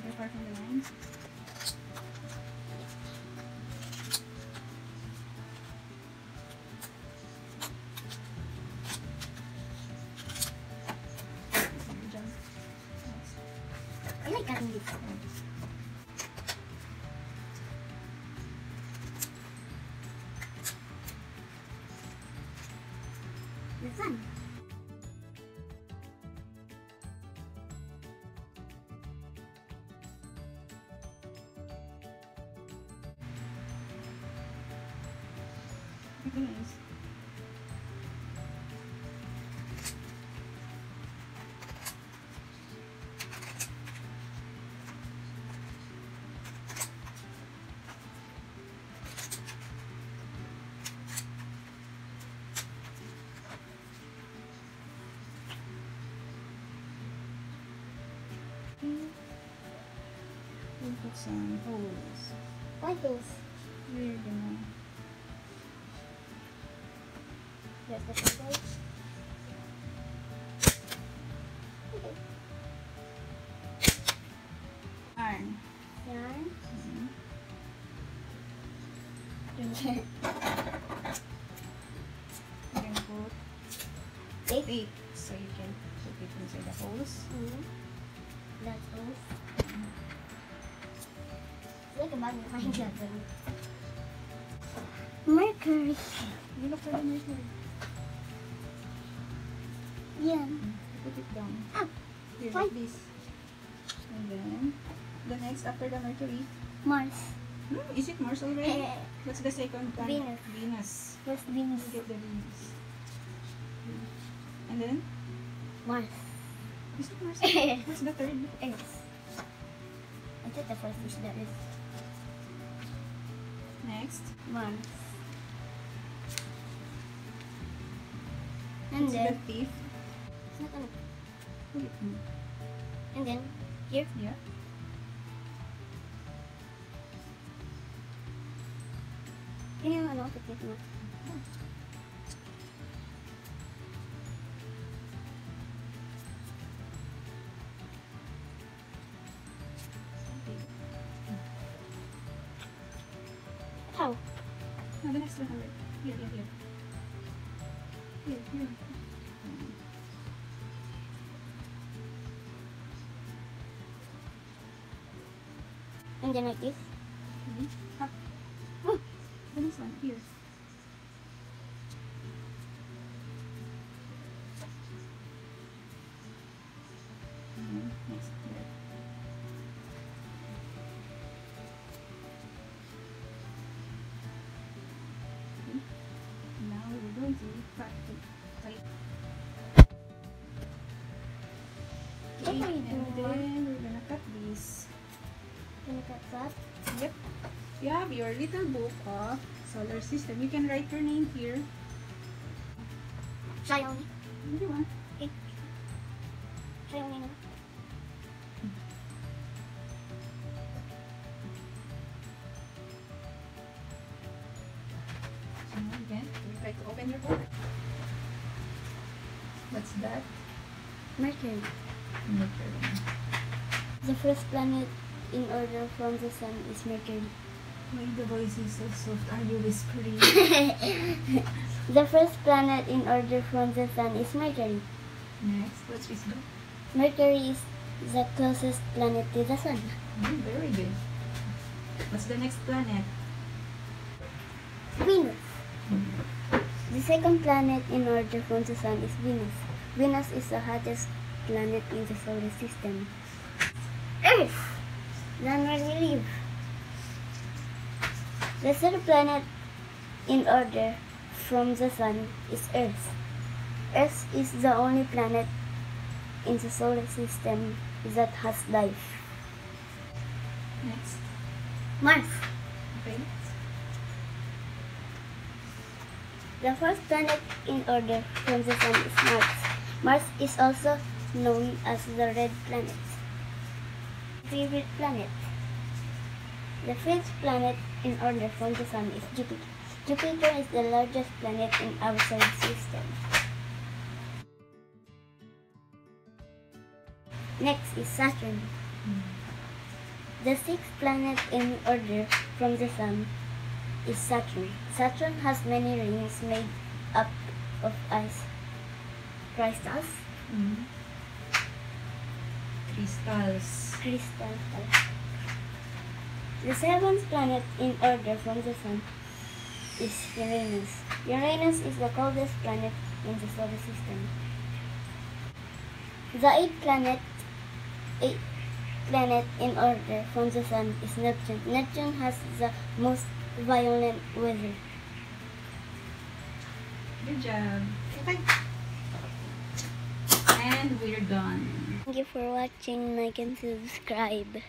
counterpart from the line. I like is, we'll put some holes. Like this. We're gonna There's the. Okay. iron. Yarn. Mhm. We're gonna put Tape. tape so you can put it inside the holes. Mhm. That's all. It's like a magnet behind. Mercury. You look mercury. Yeah. Put it down. Ah, Here, Fine. like this. And then, the next after the mercury. Mars. Hmm, is it Mars already? What's the second planet? Venus. Venus. Where's Venus? You get the Venus. And then, Mars. is it Mars? What's the third? Earth. I thought the first is the Earth. Next. Mars. And What's then, the fifth? It's not on- Put it in. and then here, Yeah. yun yung ano, pipit mo. How? No, the next one. Here, here, here. Here, here. And then like this. Mhm. Up. Oh, The next one, here. Mhm, Next, here. Okay. Now we're going to cut it tight. What are you and doing? then we're gonna cut this. Can you cut that? Yep. You have your little book of solar system. You can write your name here. Xiaomi. You want. Xiaomi again, you try to open your book. What's that? Mercury. Mercury. The first planet in order from the sun is Mercury. Why the voice is so soft? Are you whispering? the first planet in order from the sun is Mercury. Next, what's this? Mercury is the closest planet to the sun. Mm, very good. What's the next planet? Venus. The second planet in order from the sun is Venus. Venus is the hottest planet in the solar system. Earth. Then where we live. The third planet in order from the sun is Earth. Earth is the only planet in the solar system that has life. Next. Mars. Okay. The first planet in order from the sun is Mars. Mars is also known as the red planet. Favorite planet. The fifth planet in order from the sun is Jupiter. Jupiter is the largest planet in our solar system. Next is Saturn. The sixth planet in order from the Sun is Saturn. Saturn has many rings made up of ice crystals. Mm. Crystals. Crystal. The seventh planet in order from the Sun is Uranus. Uranus is the coldest planet in the solar system. The eighth planet, eighth planet in order from the Sun is Neptune. Neptune has the most violent weather. Good job. Okay. And we're done. Thank you for watching. Like and subscribe.